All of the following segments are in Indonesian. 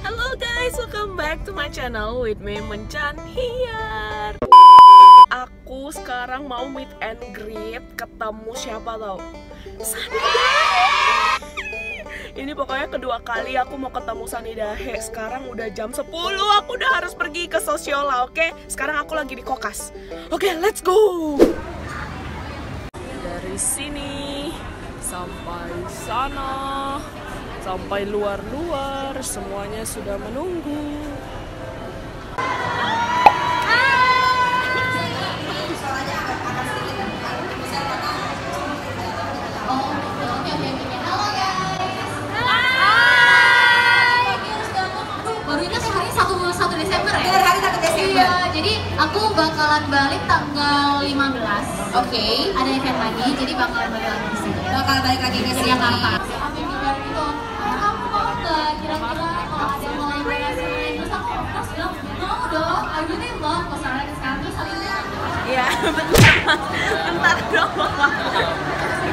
Halo guys, welcome back to my channel with me Mencan here. Aku sekarang mau meet and greet ketemu siapa tau? Sani Ini pokoknya kedua kali aku mau ketemu Sani Dahe Sekarang udah jam 10, aku udah harus pergi ke Sosiola, oke? Sekarang aku lagi di Kokas Oke, let's go! Dari sini sampai sana sampai luar-luar semuanya sudah menunggu baru ingat ya hari satu satu Desember ya? Bener, hari 1 Desember. Iya, jadi aku bakalan balik tanggal 15 Oke. Ada event lagi, jadi bakalan balik lagi Bakal balik lagi ke. Jakarta Iya, bentar mas, bentar dong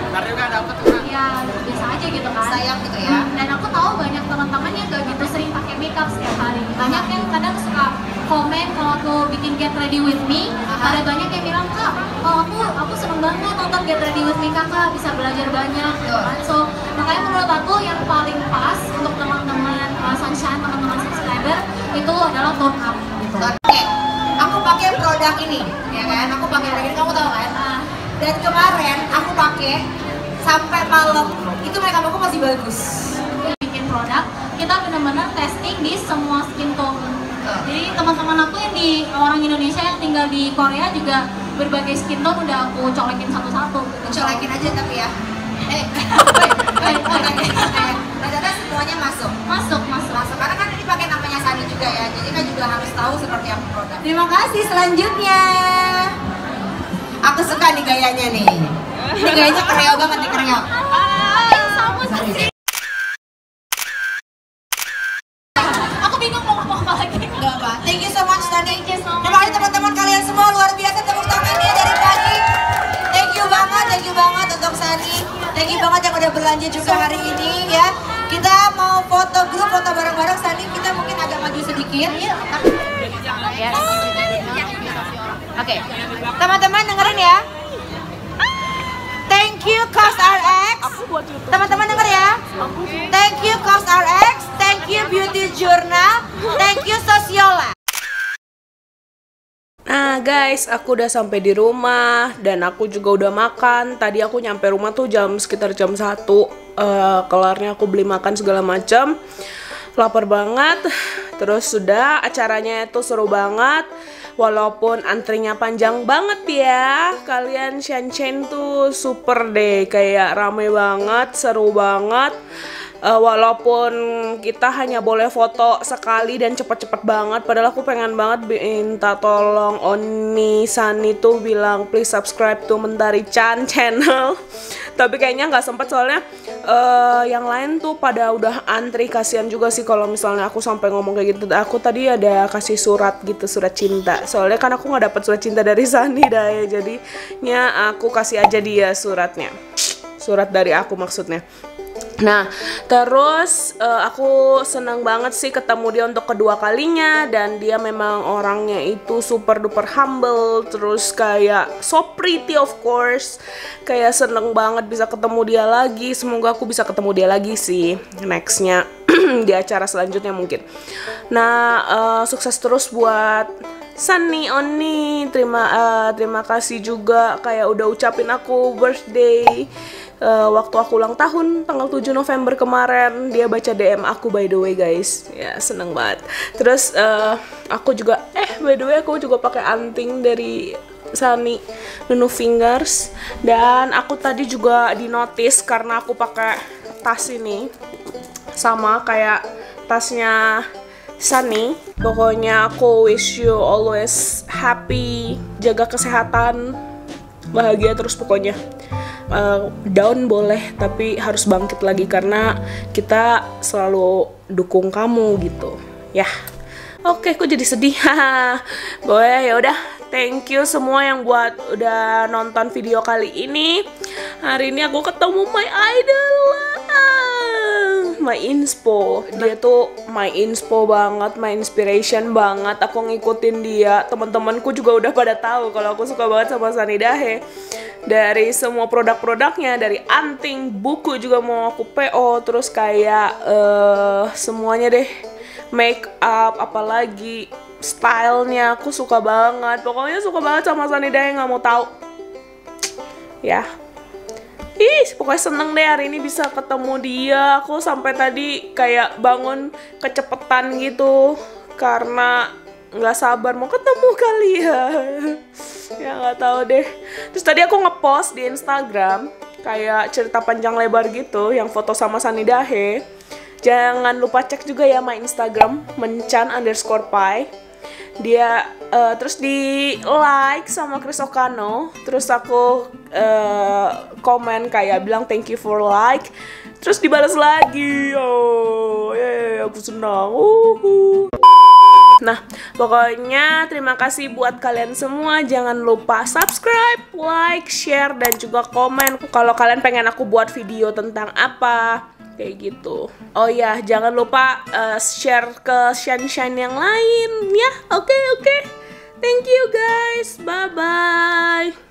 Ntar juga dapet kan. ya biasa aja gitu kan Sayang gitu ya. dan aku tahu banyak teman-teman yang gak gitu sering pakai makeup setiap hari banyak yang kadang suka komen kalau aku bikin get ready with me ada banyak yang bilang kak oh, aku aku seneng banget nonton get ready with me kakak bisa belajar banyak gitu so makanya menurut aku yang paling pas untuk teman-teman uh, sunshine teman-teman subscriber itu adalah tone up gitu Oke. Aku pakai produk ini, ya kan? Aku pakai produk ini, kamu tahu kan? Nah, Dan kemarin aku pakai sampai malam itu makeup aku masih bagus. bikin produk kita benar-benar testing di semua skin tone jadi teman-teman aku yang di orang Indonesia yang tinggal di Korea juga berbagai skin tone udah aku colekin satu-satu gitu. Colekin aja tapi ya. Eh, ternyata semuanya masuk. masuk masuk Masuk karena kan ini pakai namanya Sani juga ya. Jadi kan juga harus tahu seperti apa produk. Terima kasih selanjutnya. Aku suka nih gayanya nih. Ini gayanya kereo banget nih kereo. sama sih aku bingung mau ngomong apa lagi Gak apa. Thank you so much Sani. Thank you so much. Terima kasih teman-teman kalian semua luar biasa tepuk tangannya dari pagi. Thank you banget, thank you banget untuk Sani. Thank you banget yang udah belanja juga hari ini ya. Kita mau foto grup, foto bareng-bareng Sani. Kita mungkin agak maju sedikit. Yes. Oke, teman-teman dengerin ya. Thank you Cos RX. Aku buat YouTube Teman-teman denger ya. Thank you Cos RX, thank you Beauty Journal, thank you Sosiola. Guys, aku udah sampai di rumah dan aku juga udah makan. Tadi aku nyampe rumah tuh jam sekitar jam 1 Eh, Kelarnya aku beli makan segala macam. Lapar banget. Terus sudah acaranya itu seru banget. Walaupun antrinya panjang banget ya. Kalian Shenzhen tuh super deh, kayak rame banget, seru banget. Eh, walaupun kita hanya boleh foto sekali dan cepet-cepet banget padahal aku pengen banget minta tolong Oni Sani tuh bilang please subscribe to Mentari Chan channel. Tapi kayaknya nggak sempet soalnya eh, yang lain tuh pada udah antri. Kasihan juga sih kalau misalnya aku sampai ngomong kayak gitu. Aku tadi ada kasih surat gitu surat cinta. Soalnya kan aku nggak dapet surat cinta dari Sani dah ya jadinya aku kasih aja dia suratnya. Surat dari aku maksudnya Nah, terus eh, aku senang banget sih ketemu dia untuk kedua kalinya dan dia memang orangnya itu super duper humble, terus kayak so pretty of course. Kayak seneng banget bisa ketemu dia lagi. Semoga aku bisa ketemu dia lagi sih nextnya di acara selanjutnya mungkin. Nah, eh, sukses terus buat Sunny Oni. Terima eh, terima kasih juga kayak udah ucapin aku birthday eh, waktu aku ulang tahun tanggal 7 November kemarin. Dia baca DM aku by the way guys. Ya seneng banget. Terus eh, aku juga eh by the way aku juga pakai anting dari Sani Nunu Fingers. Dan aku tadi juga di notice karena aku pakai tas ini. Sama kayak tasnya Sunny pokoknya aku wish you always happy jaga kesehatan bahagia terus pokoknya. Uh, down boleh tapi harus bangkit lagi karena kita selalu dukung kamu gitu. Ya. Oke kok jadi sedih. Boleh ya udah. Thank you semua yang buat udah nonton video kali ini. Hari ini aku ketemu my idol. Ah, my inspo. Dia tuh my inspo banget my inspiration banget. Aku ngikutin dia. Teman-temanku juga udah pada tahu kalau aku suka banget sama Sani Dahe. Dari semua produk-produknya dari anting buku juga mau aku PO terus kayak eh semuanya deh. Make up apalagi stylenya aku suka banget. Pokoknya suka banget sama Sani Dahe nggak mau tahu. Ya Ih, pokoknya seneng deh hari ini bisa ketemu dia. Aku sampai tadi kayak bangun kecepetan gitu karena nggak sabar mau ketemu kali ya. ya nggak tahu deh. Terus tadi aku ngepost di Instagram kayak cerita panjang lebar gitu yang foto sama Sani Dahe. Jangan lupa cek juga ya my Instagram mencan underscore pie dia eh, terus di like sama Chris Okano terus aku eh, komen kayak bilang thank you for like terus dibalas lagi oh yeah, aku senang Uhu. Nah, pokoknya terima kasih buat kalian semua. Jangan lupa subscribe, like, share, dan juga komen kalau kalian pengen aku buat video tentang apa kayak gitu. Oh ya, jangan lupa uh, share ke shine shine yang lain ya. Oke, okay, oke. Okay. Thank you guys. Bye bye.